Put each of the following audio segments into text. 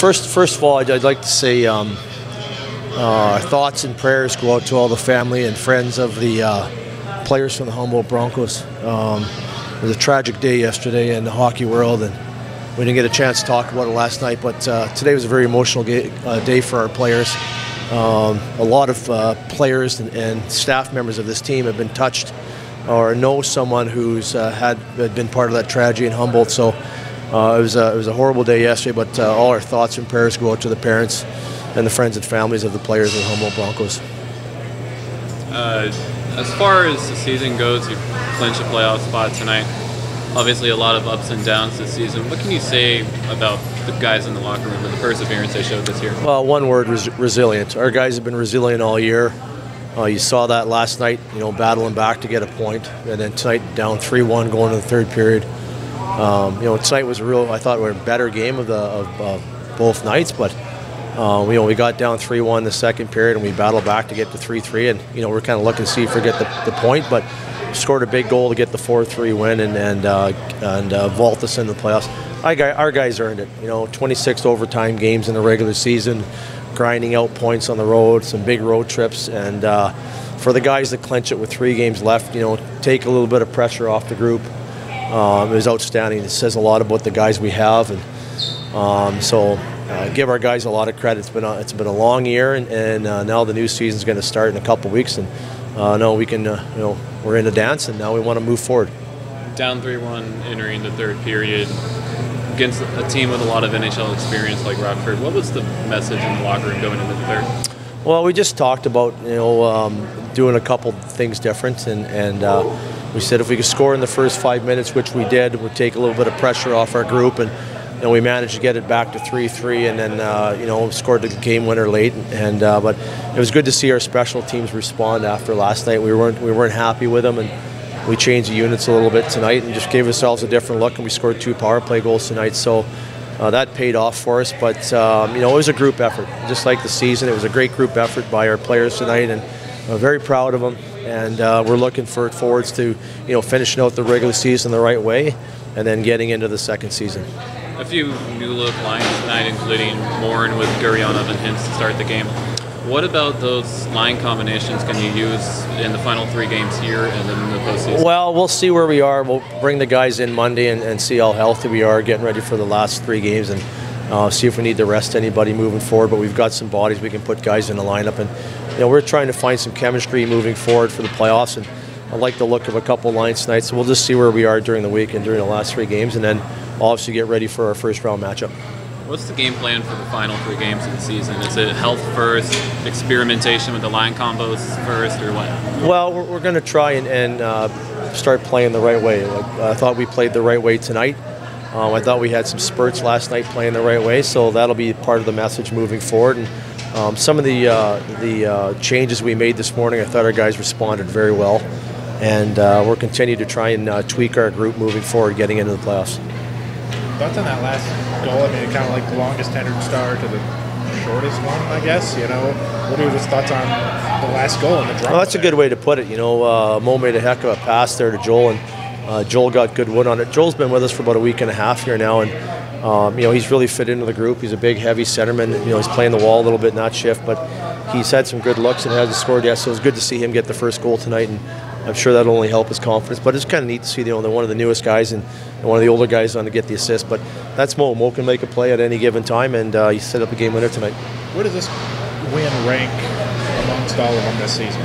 first, first of all, I'd, I'd like to say um, uh, our thoughts and prayers go out to all the family and friends of the uh, players from the Humboldt Broncos. Um, it was a tragic day yesterday in the hockey world, and we didn't get a chance to talk about it last night. But uh, today was a very emotional uh, day for our players. Um, a lot of uh, players and, and, staff members of this team have been touched or know someone who's uh, had, had been part of that tragedy in Humboldt. So uh, it was a, it was a horrible day yesterday, but uh, all our thoughts and prayers go out to the parents and the friends and families of the players of the Humboldt Broncos. Uh, as far as the season goes, you clinched a playoff spot tonight. Obviously, a lot of ups and downs this season. What can you say about the guys in the locker room and the perseverance they showed this year? Well, one word was resilient. Our guys have been resilient all year. Uh, you saw that last night, you know, battling back to get a point, and then tonight down 3-1 going to the third period. Um, you know, tonight was a real. I thought we were a better game of the of, of both nights, but uh, you know we got down three one the second period, and we battled back to get to three three, and you know we're kind of looking to see if we get the, the point, but scored a big goal to get the four three win and and uh, and uh, vault us into the playoffs. Our guys earned it. You know, 26 overtime games in the regular season, grinding out points on the road, some big road trips, and uh, for the guys that clinch it with three games left, you know, take a little bit of pressure off the group. Um, it was outstanding. It says a lot about the guys we have, and um, so uh, give our guys a lot of credit. It's been a, it's been a long year, and, and uh, now the new season is going to start in a couple weeks, and uh, no, we can uh, you know we're in a dance, and now we want to move forward. Down three one entering the third period against a team with a lot of NHL experience like Rockford. What was the message in the locker room going into the third? Well, we just talked about you know um, doing a couple things different, and and uh, we said if we could score in the first five minutes, which we did, would take a little bit of pressure off our group, and you know, we managed to get it back to three-three, and then uh, you know scored the game winner late. And uh, but it was good to see our special teams respond after last night. We weren't we weren't happy with them, and we changed the units a little bit tonight, and just gave ourselves a different look. And we scored two power play goals tonight, so. Uh, that paid off for us, but um, you know it was a group effort, just like the season. It was a great group effort by our players tonight, and I'm very proud of them and uh, we're looking for forwards to, you know, finishing out the regular season the right way, and then getting into the second season. A few new look lines tonight, including Morin with Gurianov and Hintz to start the game. What about those line combinations can you use in the final three games here and then in the postseason? Well, we'll see where we are. We'll bring the guys in Monday and, and see how healthy we are, getting ready for the last three games, and uh, see if we need to rest anybody moving forward. But we've got some bodies we can put guys in the lineup, and know, we're trying to find some chemistry moving forward for the playoffs. And I like the look of a couple lines tonight, so we'll just see where we are during the week and during the last three games, and then obviously get ready for our first round matchup. What's the game plan for the final three games of the season? Is it health first, experimentation with the line combos first, or what? Well, we're, we're going to try and, and uh, start playing the right way. Like, I thought we played the right way tonight. Um, I thought we had some spurts last night playing the right way, so that'll be part of the message moving forward. And um, some of the uh, the uh, changes we made this morning, I thought our guys responded very well, and uh, we're continuing to try and uh, tweak our group moving forward, getting into the playoffs. Thoughts on that last goal? I mean, kind of like the longest tendered star to the shortest one, I guess. You know, what are your thoughts on the last goal and the drop? Well, that's a good way to put it. You know, uh, Mo made a heck of a pass there to Joel, and uh, Joel got good wood on it. Joel's been with us for about a week and a half here now, and um, you know, he's really fit into the group. He's a big, heavy centerman. You know, he's playing the wall a little bit, not shift, but he's had some good looks and hasn't scored yet. So it's good to see him get the first goal tonight, and I'm sure that'll only help his confidence. But it's kind of neat to see you know one of the newest guys and, one of the older guys on to get the assist. But that's Mo. Mo can make a play at any given time, and uh, he set up a game winner tonight. Where does this win rank amongst all of them this season?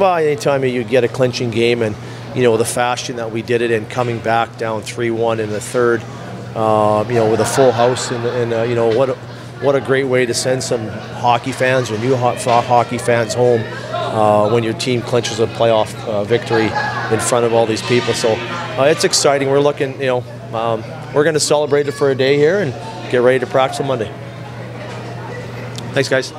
Well, anytime you get a clinching game and you know the fashion that we did it in, coming back down three-one in the third um, you know, with a full house, and, and uh, you know what, a, what a great way to send some hockey fans or new hockey fans home uh, when your team clinches a playoff uh, victory in front of all these people. So uh, it's exciting. We're looking, you know, um, we're going to celebrate it for a day here and get ready to practice on Monday. Thanks, guys.